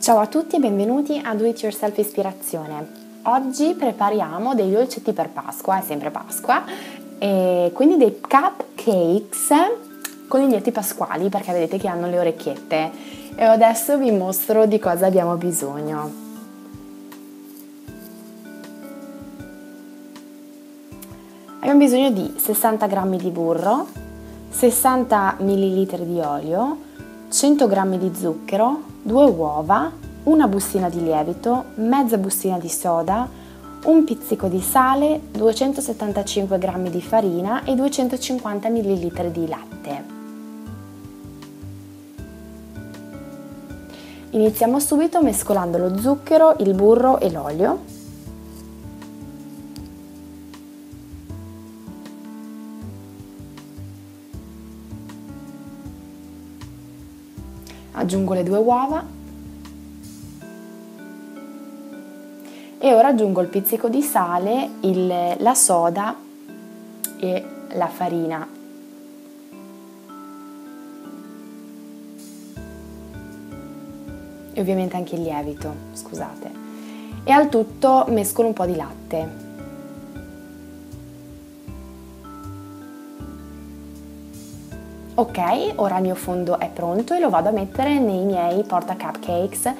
Ciao a tutti e benvenuti a Do It Yourself Ispirazione. Oggi prepariamo dei dolcetti per Pasqua, è sempre Pasqua, e quindi dei cupcakes con i lietti pasquali perché vedete che hanno le orecchiette e adesso vi mostro di cosa abbiamo bisogno. Abbiamo bisogno di 60 g di burro, 60 ml di olio, 100 g di zucchero, 2 uova, una bustina di lievito, mezza bustina di soda, un pizzico di sale, 275 g di farina e 250 ml di latte. Iniziamo subito mescolando lo zucchero, il burro e l'olio. Aggiungo le due uova e ora aggiungo il pizzico di sale, il, la soda e la farina. E ovviamente anche il lievito, scusate. E al tutto mescolo un po' di latte. Ok, ora il mio fondo è pronto e lo vado a mettere nei miei porta cupcakes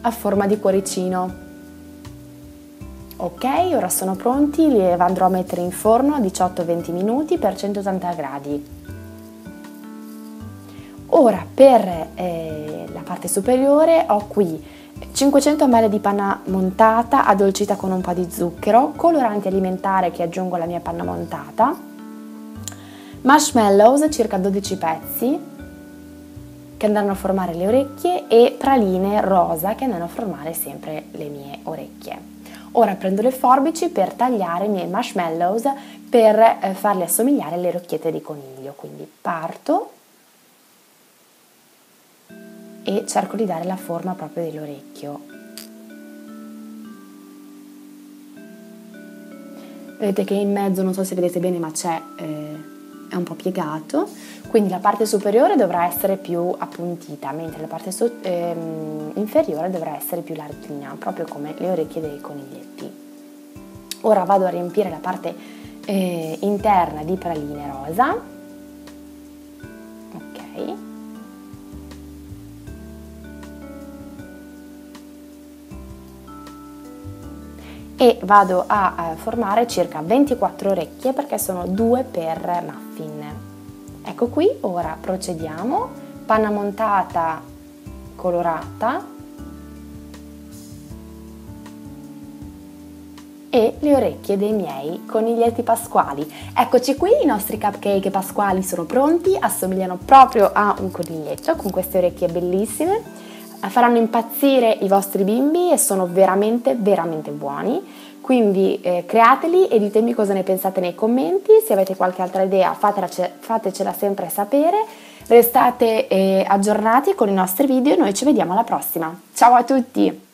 a forma di cuoricino. Ok, ora sono pronti, li andrò a mettere in forno a 18-20 minuti per 180 gradi. Ora per eh, la parte superiore ho qui 500 ml di panna montata addolcita con un po' di zucchero, colorante alimentare che aggiungo alla mia panna montata, marshmallows, circa 12 pezzi, che andranno a formare le orecchie e praline rosa che andranno a formare sempre le mie orecchie. Ora prendo le forbici per tagliare i miei marshmallows per eh, farli assomigliare alle orecchiette di coniglio, quindi parto e cerco di dare la forma proprio dell'orecchio. Vedete che in mezzo, non so se vedete bene, ma c'è eh, è un po' piegato, quindi la parte superiore dovrà essere più appuntita, mentre la parte so- ehm, inferiore dovrà essere più larghina, proprio come le orecchie dei coniglietti. Ora vado a riempire la parte eh, interna di praline rosa. Ok. E vado a formare circa 24 orecchie perché sono due per muffin. Ecco qui, ora procediamo, panna montata colorata e le orecchie dei miei coniglietti pasquali. Eccoci qui, i nostri cupcake pasquali sono pronti, assomigliano proprio a un coniglietto con queste orecchie bellissime faranno impazzire i vostri bimbi e sono veramente veramente buoni. Quindi eh, createli e ditemi cosa ne pensate nei commenti. Se avete qualche altra idea fatecela sempre sapere. Restate eh, aggiornati con i nostri video e noi ci vediamo alla prossima. Ciao a tutti